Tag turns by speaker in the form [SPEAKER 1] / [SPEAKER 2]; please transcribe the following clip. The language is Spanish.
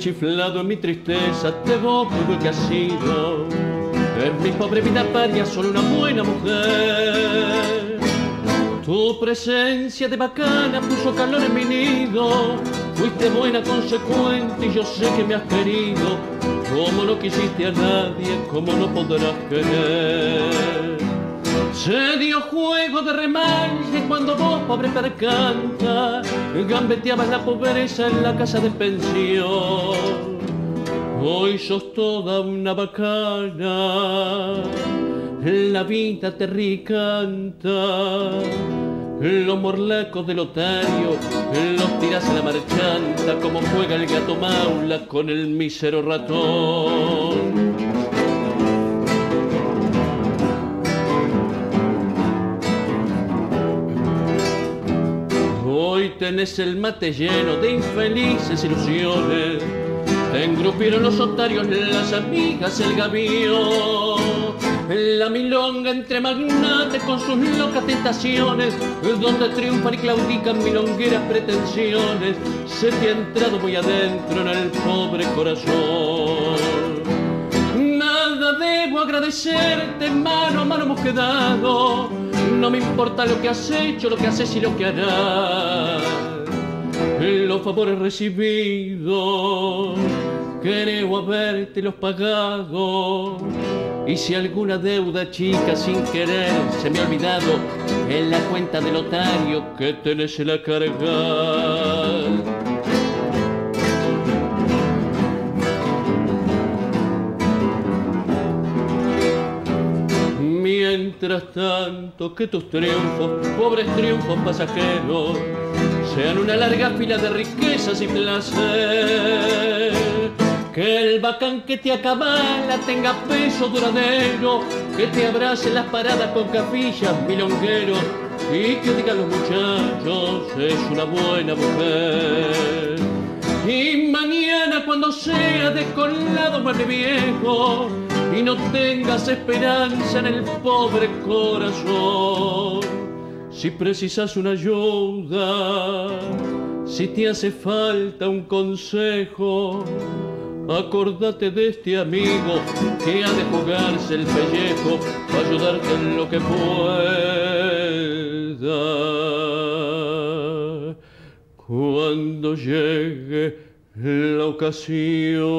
[SPEAKER 1] Rechiflado en mi tristeza, te voy que ha sido. En mi pobre vida paria solo una buena mujer. Tu presencia de bacana puso calor en mi nido. Fuiste buena, consecuente y yo sé que me has querido. Como no quisiste a nadie, como no podrás querer. Se dio juego de remalle cuando vos, pobre percanta, gambeteabas la pobreza en la casa de pensión. Hoy sos toda una bacana, la vida te ricanta. Los morlacos del otario los tiras a la marchanta como juega el gato maula con el mísero ratón. Tenés el mate lleno de infelices ilusiones. Te engrupieron los otarios, las amigas, el gavío. La milonga entre magnates con sus locas tentaciones, donde triunfan y claudican milongueras pretensiones, se te ha entrado muy adentro en el pobre corazón. Agradecerte, mano a mano hemos quedado no me importa lo que has hecho, lo que haces y lo que harás. Los favores recibidos, creo haberte los pagado. Y si alguna deuda chica sin querer se me ha olvidado, en la cuenta del notario que tenés en la carga. Mientras tanto que tus triunfos, pobres triunfos pasajeros, sean una larga fila de riquezas y placer. Que el bacán que te acabala tenga peso duradero, que te abrace las paradas con capillas, milongueros, y que digan los muchachos, es una buena mujer. Y mañana cuando sea descolado muerte viejo, y no tengas esperanza en el pobre corazón. Si precisas una ayuda, si te hace falta un consejo, acordate de este amigo que ha de jugarse el pellejo para ayudarte en lo que pueda. Cuando llegue la ocasión.